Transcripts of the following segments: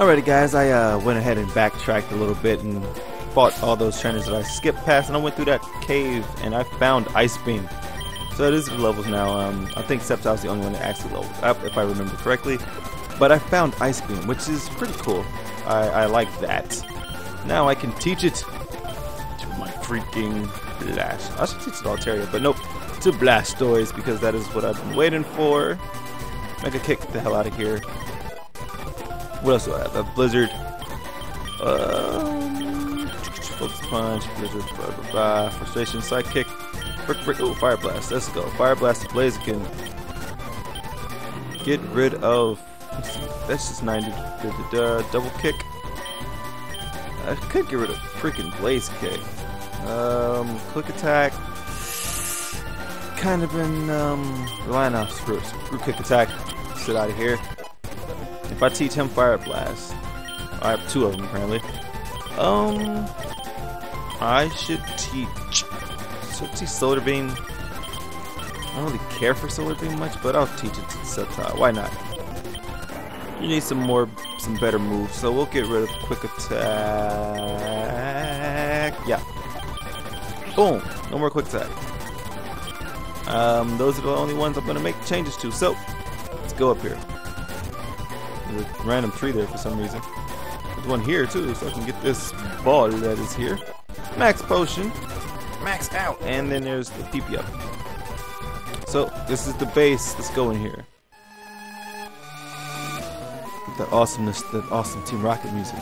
Alrighty guys, I uh, went ahead and backtracked a little bit and fought all those trainers that I skipped past and I went through that cave and I found Ice Beam. So it is levels now. Um, I think Sceptile's the only one that actually levels up if I remember correctly. But I found Ice Beam, which is pretty cool. I, I like that. Now I can teach it to my freaking Blast. I should teach it to Altaria, but nope. To Blastoise because that is what I've been waiting for. Mega Kick the hell out of here. What else do I have? A Blizzard. Um, Focus Punch, Blizzard, blah, blah, blah. Frustration, Sidekick. Brick, brick. Fire Blast. Let's go. Fire Blast Blaziken. Get rid of. That's just 90. Da, da, da, double kick. I could get rid of freaking Blaze Kick. Um, quick attack. Kind of been um, relying on screw, screw kick attack. Sit out of here. If I teach him Fire Blast, I have two of them apparently. Um, I should teach. Should teach Solar Beam. I don't really care for Solar Beam much, but I'll teach it to Sceptile. Why not? You need some more, some better moves, so we'll get rid of Quick Attack. Yeah. Boom. No more Quick Attack. Um, those are the only ones I'm gonna make changes to. So, let's go up here. There's a random tree there for some reason. There's one here too, so I can get this ball that is here. Max potion. Max out. And then there's the PP up. So this is the base. Let's go in here. Get that awesomeness, that awesome Team Rocket music.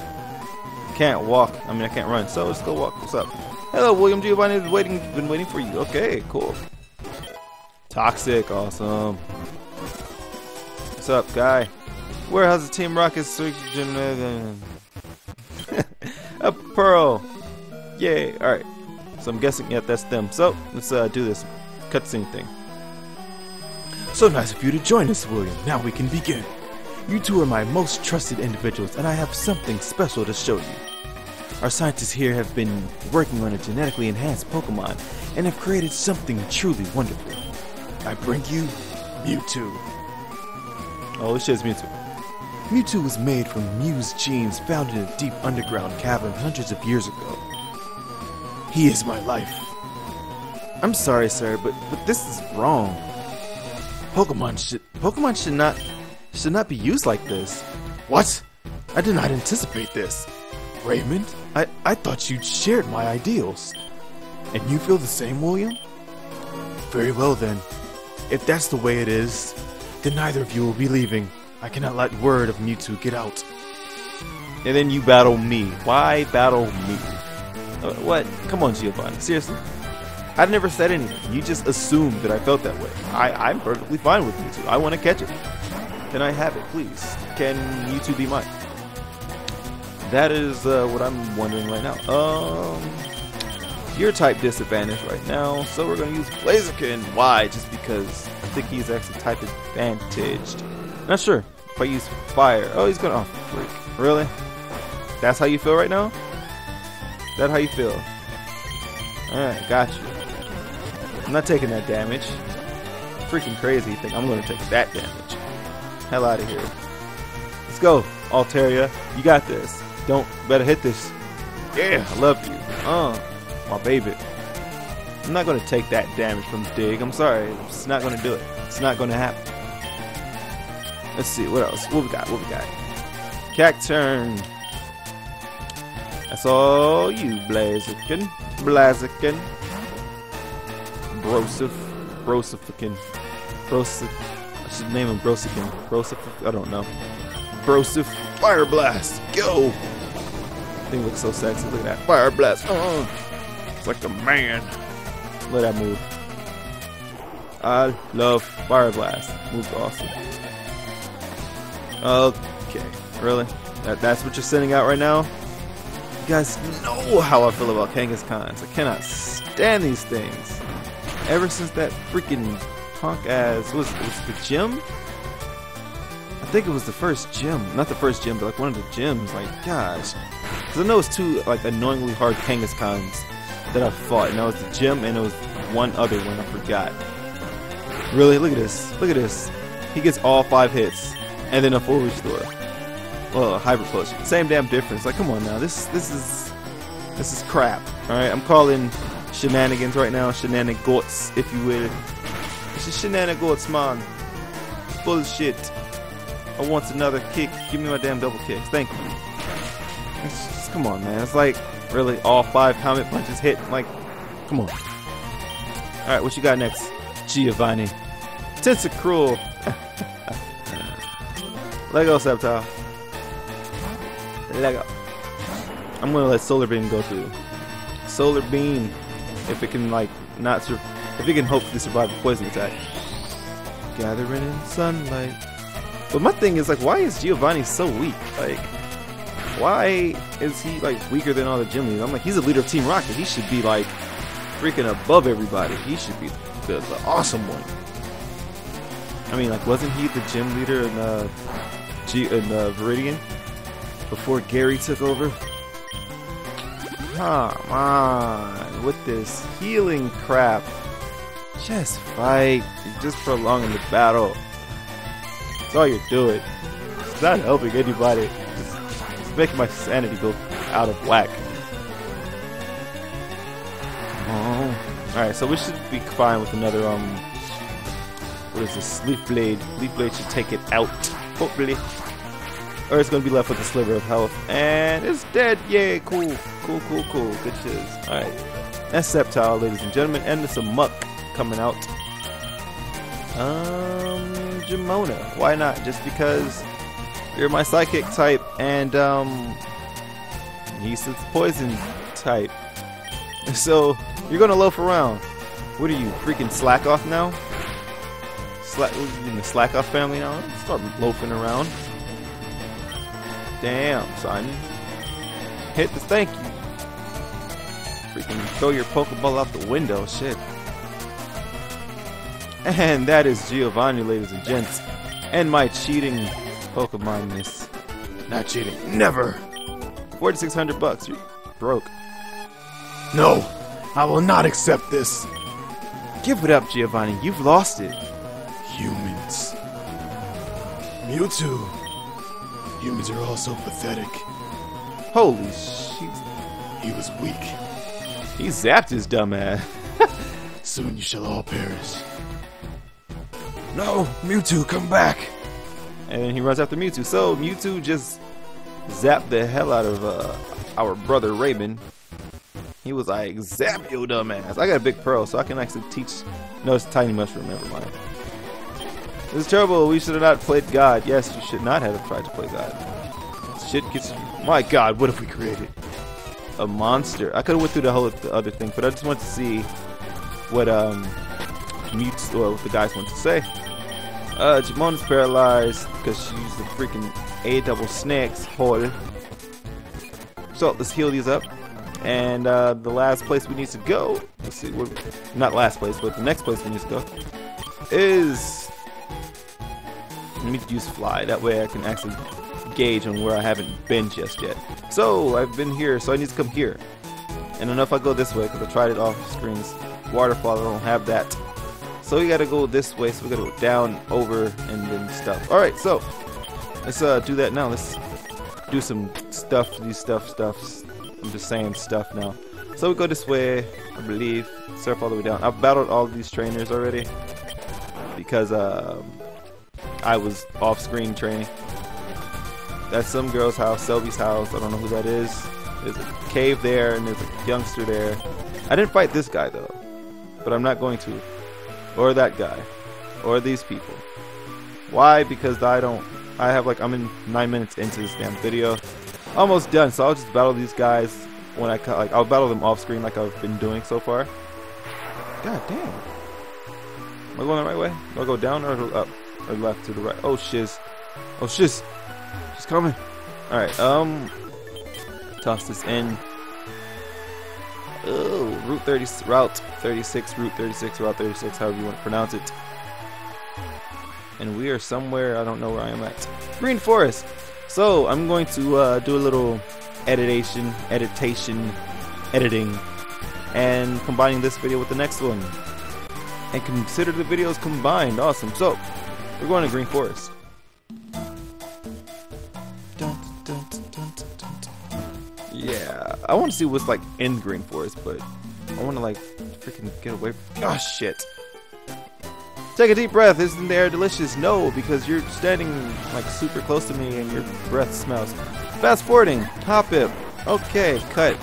Can't walk. I mean, I can't run. So let's go walk. What's up? Hello, William Giovanni. Been waiting. Been waiting for you. Okay, cool. Toxic. Awesome. What's up, guy? Where has the Team Rocket A pearl. Yay. Alright. So I'm guessing, yeah, that's them. So, let's uh, do this cutscene thing. So nice of you to join us, William. Now we can begin. You two are my most trusted individuals, and I have something special to show you. Our scientists here have been working on a genetically enhanced Pokemon and have created something truly wonderful. I bring you Mewtwo. Oh, this shit's Mewtwo. Mewtwo was made from Mew's genes found in a deep underground cavern hundreds of years ago. He is my life. I'm sorry, sir, but but this is wrong. Pokemon should Pokemon should not should not be used like this. What? I did not anticipate this. Raymond, I, I thought you'd shared my ideals. And you feel the same, William? Very well then. If that's the way it is, then neither of you will be leaving. I cannot let word of Mewtwo get out. And then you battle me. Why battle me? Uh, what? Come on, Giovanni. Seriously. I've never said anything. You just assumed that I felt that way. I, I'm perfectly fine with Mewtwo. I want to catch it. Can I have it, please? Can Mewtwo be mine? That is uh, what I'm wondering right now. Um, you're type disadvantage right now, so we're gonna use Blaziken. Why? Just because I think he's actually type advantaged. Not sure. If I use fire, oh, he's gonna. Oh, freak! Really? That's how you feel right now? Is that how you feel? All right, got you. I'm not taking that damage. Freaking crazy. Think I'm gonna take that damage? Hell out of here. Let's go, Altaria. You got this. Don't better hit this. Yeah, I love you. Uh, my baby. I'm not gonna take that damage from Dig. I'm sorry. It's not gonna do it. It's not gonna happen. Let's see what else. What we got? What we got? Cacturne. That's all you, Blaziken. Blaziken. Brosif. Brosifican. Brosif. I should name him Brosican. Brosif. I don't know. Brosif. Fire Blast. Go! Thing looks so sexy. Look at that. Fire Blast. Uh, it's like a man. Look at that move. I love Fire Blast. Move's awesome. Okay, really? That, that's what you're sending out right now? You guys know how I feel about Kangaskhan's. I cannot stand these things. Ever since that freaking punk ass was was the gym? I think it was the first gym, not the first gym, but like one of the gyms. Like, gosh, because I know it's two like annoyingly hard Kangaskhan's that I fought, and that was the gym, and it was one other one I forgot. Really, look at this, look at this. He gets all five hits, and then a full restore. Well, a hyper potion. Same damn difference. Like, come on now. This this is this is crap. All right, I'm calling shenanigans right now. Shenanigans, if you will. This is shenanigans, man. Bullshit. I want another kick. Give me my damn double kicks. Thank you. Just, come on, man. It's like really all five comet punches hit. Like, come on. All right, what you got next, Giovanni? Tentacruel. Lego Sceptile. Lego. I'm gonna let Solar Beam go through. Solar Beam, if it can like not sur- if it can hopefully survive a poison attack. Gathering in sunlight. But my thing is like, why is Giovanni so weak? Like, why is he like weaker than all the gym leaders? I'm like, he's a leader of Team Rocket. He should be like freaking above everybody. He should be the, the awesome one. I mean, like, wasn't he the gym leader in uh, G in uh, Viridian before Gary took over? Come on, with this healing crap. Just fight. You're just prolonging the battle. That's all you're doing. It's not helping anybody. It's, it's making my sanity go out of whack. Oh. Alright, so we should be fine with another, um... What is this? Leaf Blade. Leaf Blade should take it out. Hopefully. Or it's gonna be left with a sliver of health. And it's dead! Yay, cool. Cool, cool, cool. Good shiz. Alright. That's Sceptile, ladies and gentlemen. And there's some Muk coming out. Um, Jamona. Why not? Just because you're my psychic type, and um, he's the poison type. So you're gonna loaf around. What are you, freaking slack off now? Slack, in the slack off family now? Start loafing around. Damn, son. Hit the thank you. Freaking throw your Pokeball out the window, shit. And that is Giovanni, ladies and gents. And my cheating Pokemon miss. Not cheating. Never. 4600 bucks. You're broke. No, I will not accept this. Give it up, Giovanni. You've lost it. Humans. Mewtwo. Humans are all so pathetic. Holy shit. He was weak. He zapped his dumb ass. Soon you shall all perish. No, Mewtwo, come back. And then he runs after Mewtwo. So Mewtwo just zapped the hell out of uh, our brother Raymond. He was like, zap your dumb ass. I got a big pearl, so I can actually teach. No, it's a tiny mushroom. Never mind. This is terrible. We should have not played God. Yes, you should not have tried to play God. Shit gets. My God, what have we created? A monster. I could have went through the whole the other thing, but I just want to see what um mutes or what the guys want to say. Uh, Jamona's paralyzed because she's the freaking A double snakes hole. So let's heal these up. And uh, the last place we need to go, let's see, not last place, but the next place we need to go is. Let me use fly. That way I can actually gauge on where I haven't been just yet. So I've been here, so I need to come here. And enough I go this way because I tried it off screens. Waterfall, I don't have that. So we gotta go this way, so we gotta go down, over, and then stuff. Alright, so let's uh do that now. Let's do some stuff, these stuff, stuffs. I'm just saying stuff now. So we go this way, I believe. Surf all the way down. I've battled all these trainers already. Because um, I was off screen training. That's some girl's house, Selby's house. I don't know who that is. There's a cave there and there's a youngster there. I didn't fight this guy though. But I'm not going to. Or that guy. Or these people. Why? Because I don't I have like I'm in nine minutes into this damn video. Almost done, so I'll just battle these guys when I like I'll battle them off screen like I've been doing so far. God damn. Am I going the right way? Do I go down or up? Or left to the right? Oh shiz. Oh shiz. She's coming. Alright, um toss this in. Oh, Route 30, Route 36, Route 36, Route 36, however you want to pronounce it. And we are somewhere, I don't know where I am at. Green Forest! So, I'm going to uh, do a little editation, editation, editing, and combining this video with the next one. And consider the videos combined. Awesome. So, we're going to Green Forest. Yeah, I want to see what's like in Green Forest, but I want to like freaking get away. Oh shit! Take a deep breath. Isn't the air delicious? No, because you're standing like super close to me and your breath smells. Fast forwarding. Hoppip. Okay, cut.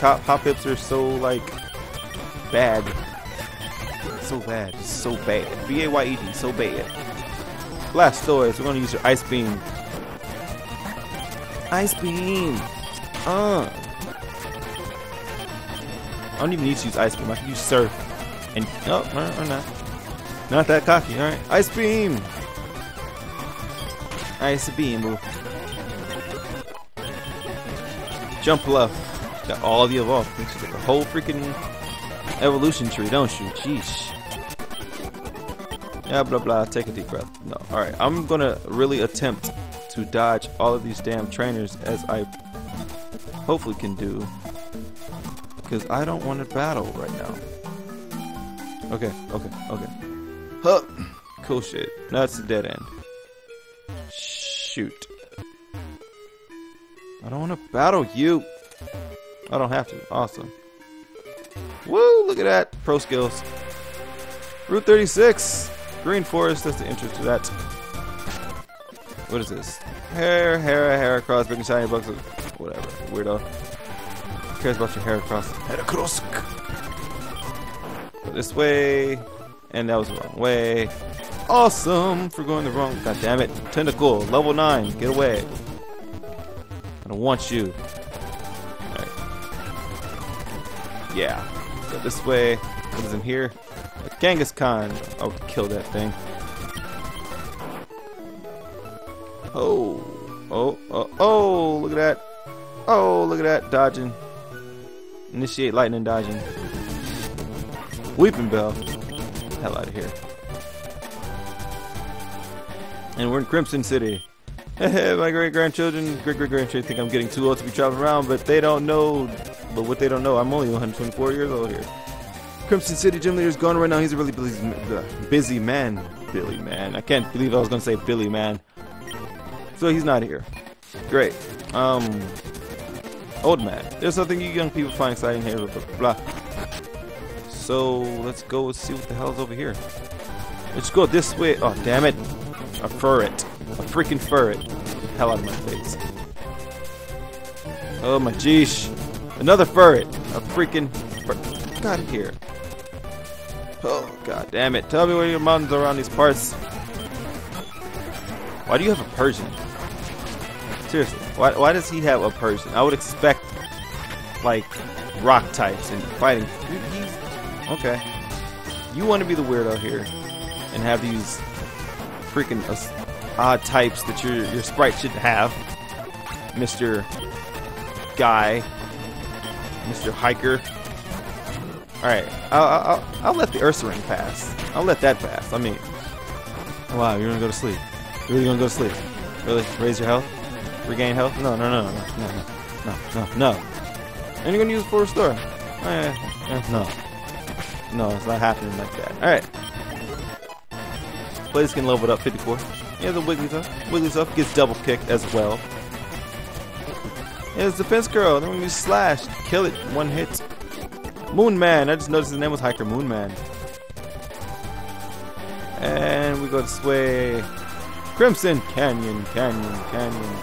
Hop Hoppips are so like bad. So bad. It's so bad. B A Y E D. So bad. Blastoise. We're gonna use your ice beam. Ice beam. Uh. I don't even need to use ice beam. I can use surf. And oh, or not. Not that cocky. All right. Ice beam. Ice beam. Move. Jump left. Got all the evolve. You got the whole freaking evolution tree, don't you? Jeez. Yeah, blah blah. Take a deep breath. No. All right. I'm gonna really attempt to dodge all of these damn trainers as I hopefully can do because I don't want to battle right now. Okay, okay, okay. Huh. Cool shit. It's a dead end. Shoot. I don't want to battle you. I don't have to. Awesome. Woo, look at that. Pro skills. Route 36. Green Forest, that's the entrance to that. What is this? Hair, hair, Heracross, big and shiny bugs. Whatever. Weirdo. Who cares about your Heracross? Hair across. This way. And that was the wrong way. Awesome for going the wrong. God damn it. Tentacool, level 9. Get away. I don't want you. Yeah. Go this way. Is in here? Genghis Khan. I'll kill that thing. Oh. Oh, oh, oh, look at that. Oh, look at that. Dodging. Initiate lightning dodging. Weepinbell. Hell out of here. And we're in Crimson City. My great grandchildren, great great grandchildren think I'm getting too old to be traveling around, but they don't know. But what they don't know, I'm only 124 years old here. Crimson City gym leader's gone right now. He's a really busy, busy man. Billy man. I can't believe I was gonna say Billy man. So he's not here. Great. Um, old man. There's something you young people find exciting here. Blah blah. blah. So let's go see what the hell's over here. Let's go this way. Oh damn it! A ferret. A freaking ferret. Hell out of my face. Oh my geesh. Another ferret. A freaking ferret. Out of here. Oh god damn it. Tell me where your mountains are around these parts. Why do you have a Persian? Seriously. Why, why does he have a Persian? I would expect like rock types and fighting. Okay. You want to be the weirdo here and have these freaking odd types that your, your sprite should have. Mr. Guy. Mr. Hiker. Alright, I'll, I'll, I'll, let the Ursaring pass. I'll let that pass. I mean... Oh, wow, you're gonna go to sleep. You're really gonna go to sleep. Really? Raise your health? Regain health? No, no, no, no, no, no, no, no. And you're gonna use full restore. Eh, eh, no. No, it's not happening like that. Alright. Blaziken level up 54. Yeah, the Wigglytuff. Wigglytuff gets double kicked as well. Yeah, it's Defense Curl. Then we slash. Kill it. One hit. Moon Man. I just noticed his name was Hiker Moon Man. And we go this way. Crimson Canyon, Canyon, Canyon.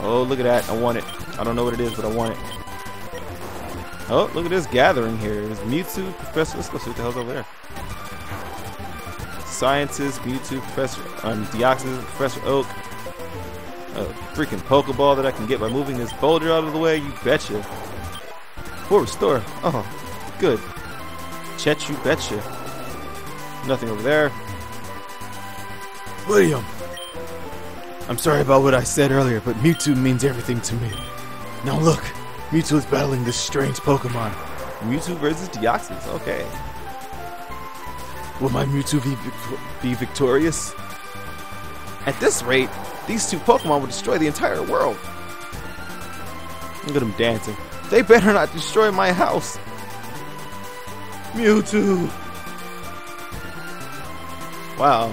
Oh, look at that. I want it. I don't know what it is, but I want it. Oh, look at this gathering here. There's Mewtwo, Professor. Let's go see what the hell's over there. Sciences, Mewtwo, Professor um, Deoxys, Professor Oak. A freaking Pokeball that I can get by moving this boulder out of the way. You betcha. Full restore. Oh, good. Chet, you betcha. Nothing over there. William, I'm sorry about what I said earlier, but Mewtwo means everything to me. Now look, Mewtwo is battling this strange Pokemon. Mewtwo versus Deoxys. Okay. Will my Mewtwo be, be victorious? At this rate, these two Pokemon will destroy the entire world. Look at them dancing. They better not destroy my house. Mewtwo! Wow.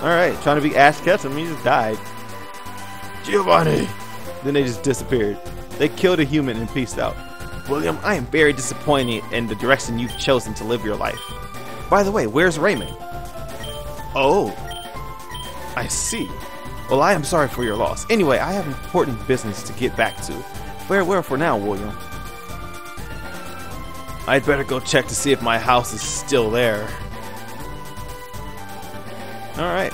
Alright, trying to be Ash Ketchum, he just died. Giovanni! Then they just disappeared. They killed a human and peaced out. William, I am very disappointed in the direction you've chosen to live your life. By the way, where's Raymond? Oh, I see. Well, I am sorry for your loss. Anyway, I have important business to get back to. Farewell for now, William. I'd better go check to see if my house is still there. Alright.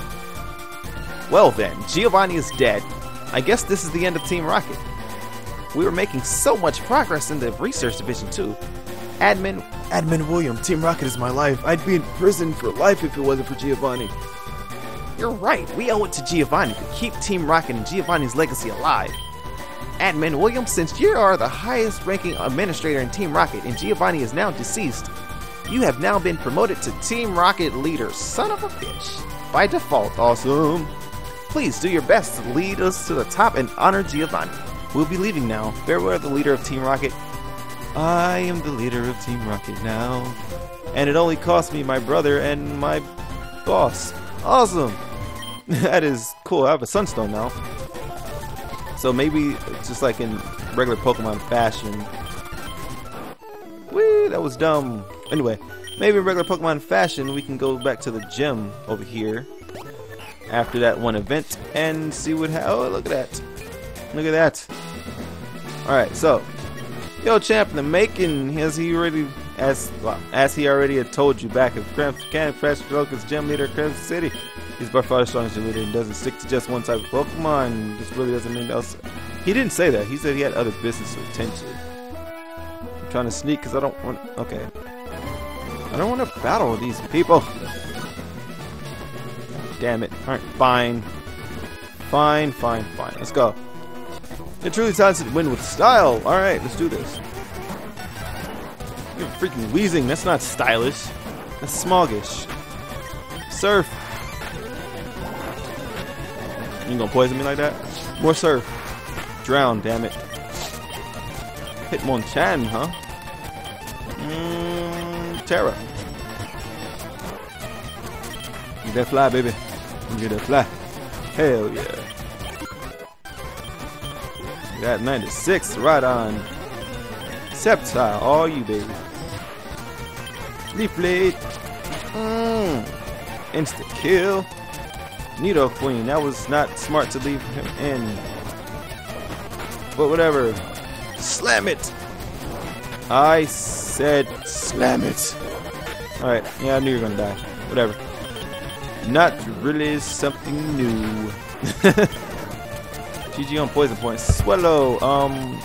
Well then, Giovanni is dead. I guess this is the end of Team Rocket. We were making so much progress in the research division too. Admin, Admin William, Team Rocket is my life. I'd be in prison for life if it wasn't for Giovanni. you're right. We owe it to Giovanni to keep Team Rocket and Giovanni's legacy alive. Admin William, since you are the highest ranking administrator in Team Rocket and Giovanni is now deceased, you have now been promoted to Team Rocket leader. Son of a bitch. By default, awesome. Please do your best to lead us to the top and honor Giovanni. We'll be leaving now. Farewell, the leader of Team Rocket. I am the leader of Team Rocket now. And it only cost me my brother and my boss. Awesome! that is cool. I have a Sunstone now. So maybe just like in regular Pokemon fashion. That was dumb. Anyway, maybe in regular Pokemon fashion, we can go back to the gym over here after that one event and see what. Ha- oh, look at that! Look at that! All right, so yo, champ, the making, as he already as well, as he already had told you back at Can Fresh Focus Gym Leader Crimson City. He's by far the strongest gym leader and doesn't stick to just one type of Pokemon. This really doesn't mean else. He didn't say that. He said he had other business to attend to. I'm trying to sneak because I don't want. Okay. I don't want to battle these people. Damn it. Alright, fine. Fine, fine, fine. Let's go. It truly talented win with style. Alright, let's do this. You're freaking wheezing. That's not stylish. That's smoggish. Surf. You gonna poison me like that? More surf. Drown, damn it. Hitmonchan, huh? Mmm, Terra. Get that fly, baby. Get that fly. Hell yeah. Got 96 right on. Sceptile, all you, baby. Leaf Mmm. Instant kill. Nidoqueen. That was not smart to leave him in. But whatever. Slam it. I said slam it. Alright, yeah, I knew you were gonna die. Whatever. Not really something new. GG on poison points. Swellow, um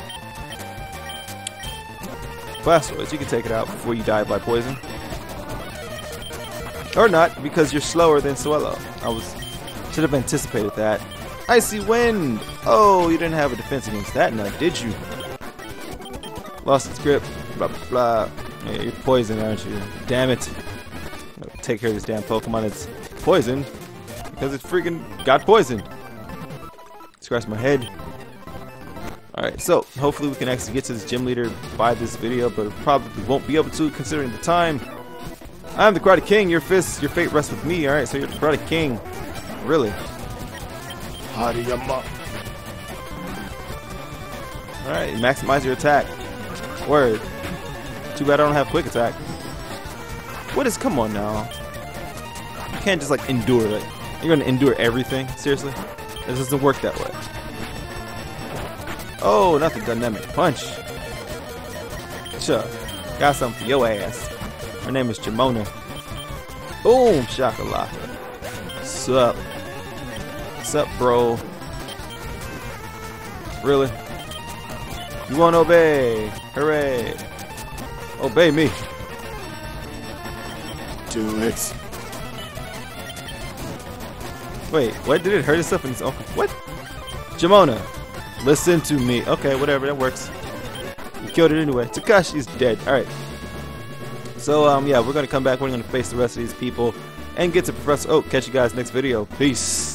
Blastoise, you can take it out before you die by poison. Or not, because you're slower than Swellow. I was should have anticipated that. Icy Wind! Oh, you didn't have a defense against that now, did you? Lost its grip. Blah, blah, blah. You're poisoned, aren't you? Damn it. Take care of this damn Pokemon It's poisoned. Because it freaking got poisoned. Scratch my head. Alright, so hopefully we can actually get to this gym leader by this video, but probably won't be able to considering the time. I'm the Karate King, your fist, your fate rests with me, alright? So you're the Karate King. Really? Hariyama. Alright, maximize your attack. Word. Too bad I don't have quick attack. What is, come on now. You can't just like endure it. You're gonna endure everything? Seriously? This doesn't work that way. Oh, not the dynamic punch. Sure. Got something for your ass. Her name is Jamona. Boom, shakalaka. Sup? Sup, bro? Really? You won't obey? Hooray! Obey me. Do it. Wait, what? Did it hurt itself in its own? What? Jamona, listen to me. Okay, whatever, that works. You killed it anyway. Takashi's dead. Alright. So, um, yeah, we're gonna come back. We're gonna face the rest of these people and get to Professor Oak. Catch you guys next video. Peace.